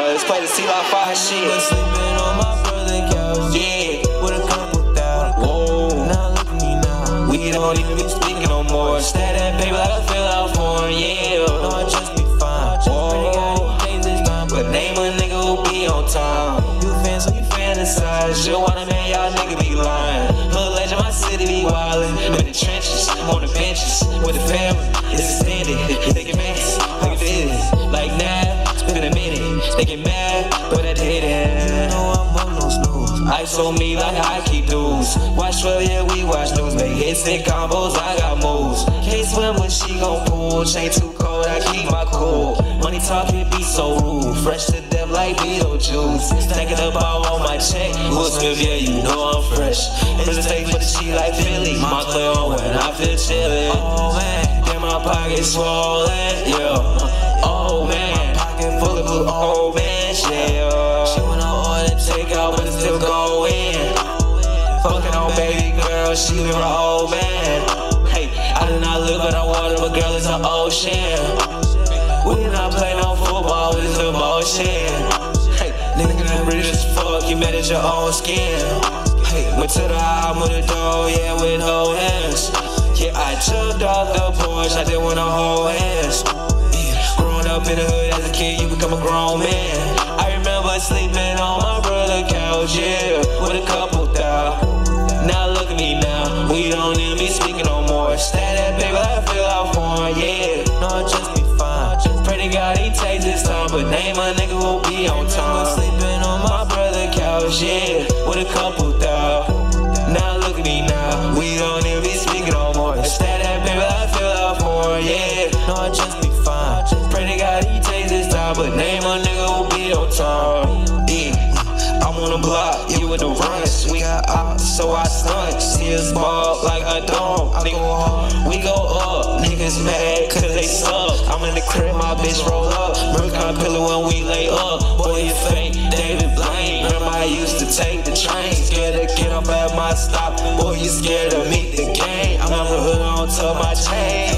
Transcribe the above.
Uh, let's play the C Lot 5 shit. But sleeping on my brother couch. Yeah. With a couple thousand. Whoa. Now look at me now. We don't even be speaking no more. Stat that baby like I feel out for him, yeah. No, I just be fine. Whoa. But name a nigga who be on time. You fan, so you Fantasize, you wanna man, y'all nigga be lying. Hood legend, my city be wildin'. In the trenches, on the benches, with the family, it's extended. They look They get mad, but I did it. know I'm on no snooze. Ice on me like I keep dudes. Watch for yeah, we watch news. Make hits and combos, I got moves. Can't swim when she gon' pull. Chain too cold, I keep my cool. Money talk, talking be so rude. Fresh to death like Beetlejuice. Stacking up all on my check. Will Smith, yeah, you know I'm fresh. Prison take for the cheat like Philly. My on when I feel chillin'. Oh man, Damn, my pocket swollen, yeah. Oh but it still go in. Fucking on baby girl, she live her old man. Hey, I do not live but I water, but girl, it's an ocean. We did not play no football, it's emotion. Hey, nigga, rich as fuck, you mad at your own skin. Hey, went to the album with a door, yeah, with no hands. Yeah, I jumped off the porch, I didn't want to hold hands. Yeah, growing up in the hood as a kid, you become a grown man. Couch, yeah, with a couple thou. Now look at me now, we don't even be speaking no more. Stat that baby, I feel out for him, yeah. No, just be fine. Pray to God he takes his time, but name a nigga who be on time. Sleeping on My brother couch, yeah, with a couple thou. Now look at me now, we don't even be speaking no more. Stat that baby, I feel out for him, yeah. No, just be fine. Pray to God he takes his time, but name a nigga who be on time. Block, you with the runs. We got out, so I stunt. See us ball like I don't. We go up. Niggas mad cause they suck. I'm in the crib, my bitch roll up. Mercon pillow when we lay up. Boy, you fake, David Blaine. Remember I used to take the train. Scared to get up at my stop. Boy, you scared to meet the game. I'm on the hood on to my chain.